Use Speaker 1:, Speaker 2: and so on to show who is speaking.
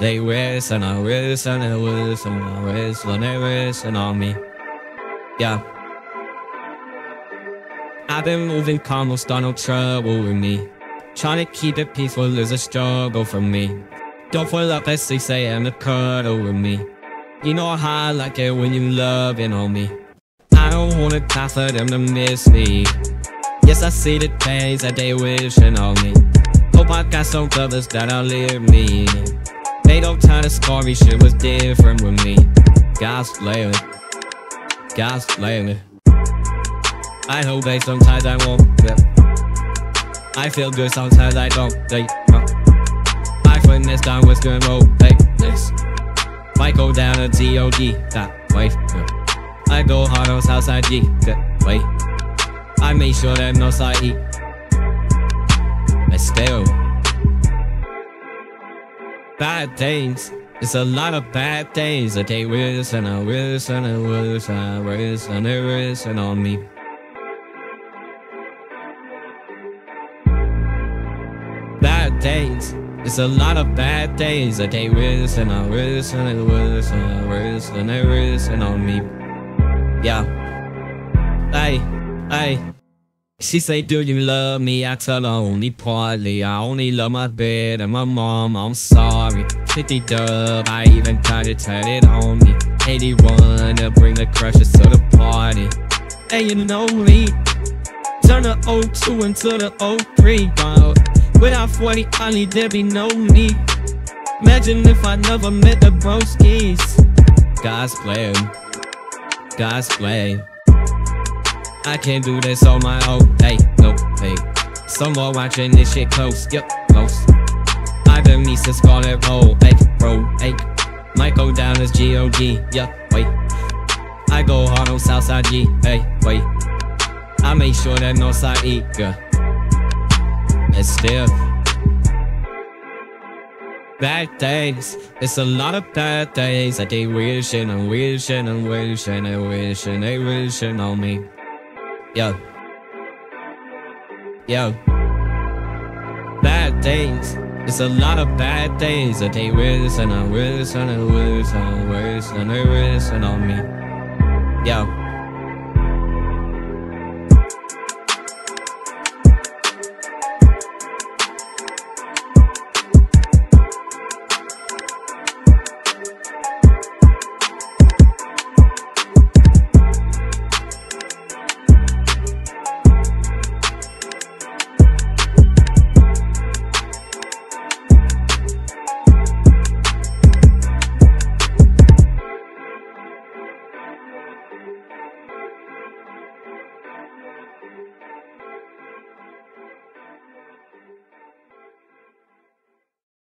Speaker 1: They wish and I wish and wish and I wish and wish on me. Yeah. I've been moving calm, start no trouble with me. Trying to keep it peaceful is a struggle for me. Don't pull up at 6 a.m. to cuddle with me. You know how I like it when you loving on me. I don't want it time for them to miss me. Yes, I see the things that they wishing on me. Hope I got some brothers that outlive me. They don't to scar me, shit was different with me. God's playing. God's playing. I hope they sometimes I won't. Yeah. I feel good sometimes I don't. They, uh. I finesse down with good road. Hey, this. Might go down to T.O.D. That way. Yeah. I go hard on Southside G. That way. I make sure that no side E. But still. Bad things. It's a lot of bad things that they wish and I wish and I wish and I wish and they wish and on me. Bad things. It's a lot of bad things that they wish and I wish and I wish and I wish and they wish and on me. Yeah. Hey, hey. She say, do you love me? I tell her only partly. I only love my bed and my mom, I'm sorry. 50 dub, I even kinda turn it on me. 81 to bring the crushes to the party. Hey, you know me. Turn the O2 into the O3, wow Without 40, Oli, there be no me. Imagine if I never met the broskies. God's plan. God's plan I can't do this on my own. Hey, no, hey. Someone watching this shit close. Yep, close. I me since Scarlett Road. Hey, bro, hey. Go down as G-O-G. Yep, wait. I go hard on Southside G. Hey, wait. I make sure that Northside E. Yeah. It's still. Bad days, it's a lot of bad days that they wishing and wishing and wishing and wishing they wishing on me. Yo. Yo. Bad things. It's a lot of bad things that they wish and I and I and I and they wish on me. Yo.